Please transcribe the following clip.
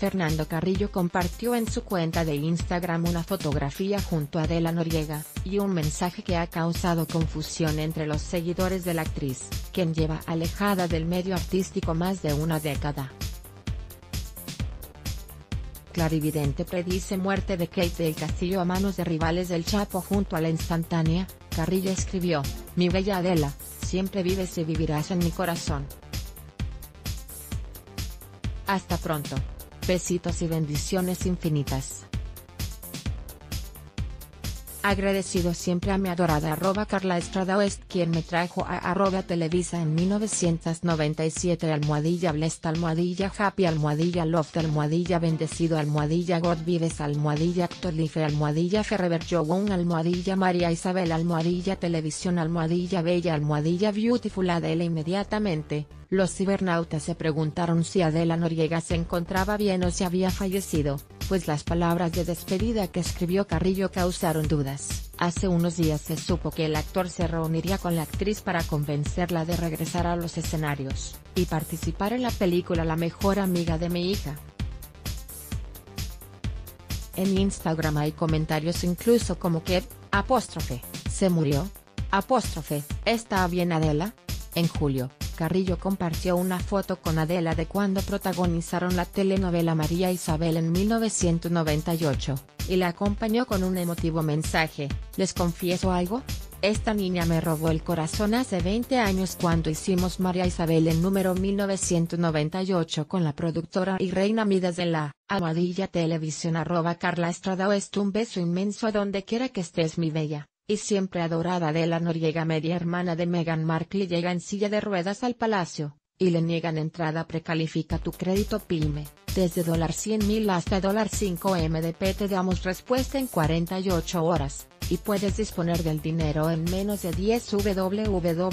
Fernando Carrillo compartió en su cuenta de Instagram una fotografía junto a Adela Noriega, y un mensaje que ha causado confusión entre los seguidores de la actriz, quien lleva alejada del medio artístico más de una década. Clarividente predice muerte de Kate del Castillo a manos de rivales del Chapo junto a la instantánea, Carrillo escribió, mi bella Adela, siempre vives y vivirás en mi corazón. Hasta pronto. Besitos y bendiciones infinitas. Agradecido siempre a mi adorada arroba Carla Estrada Oest quien me trajo a arroba Televisa en 1997 almohadilla blessed almohadilla happy almohadilla loft almohadilla bendecido almohadilla God vives almohadilla actualife almohadilla Ferrever Jowon almohadilla María Isabel almohadilla televisión almohadilla bella almohadilla beautiful Adela inmediatamente, los cibernautas se preguntaron si Adela Noriega se encontraba bien o si había fallecido, pues las palabras de despedida que escribió Carrillo causaron dudas. Hace unos días se supo que el actor se reuniría con la actriz para convencerla de regresar a los escenarios, y participar en la película La mejor amiga de mi hija. En Instagram hay comentarios incluso como que, apóstrofe, se murió, apóstrofe, ¿está bien Adela? En julio, Carrillo compartió una foto con Adela de cuando protagonizaron la telenovela María Isabel en 1998, y la acompañó con un emotivo mensaje, ¿les confieso algo? Esta niña me robó el corazón hace 20 años cuando hicimos María Isabel en número 1998 con la productora y reina Midas de la, Almohadilla Televisión arroba Carla Estrada Oest un beso inmenso a donde quiera que estés mi bella y siempre adorada de la noriega media hermana de Meghan Markle llega en silla de ruedas al palacio, y le niegan entrada precalifica tu crédito PYME, desde $100.000 hasta $5MDP te damos respuesta en 48 horas, y puedes disponer del dinero en menos de 10 www.premo.mx.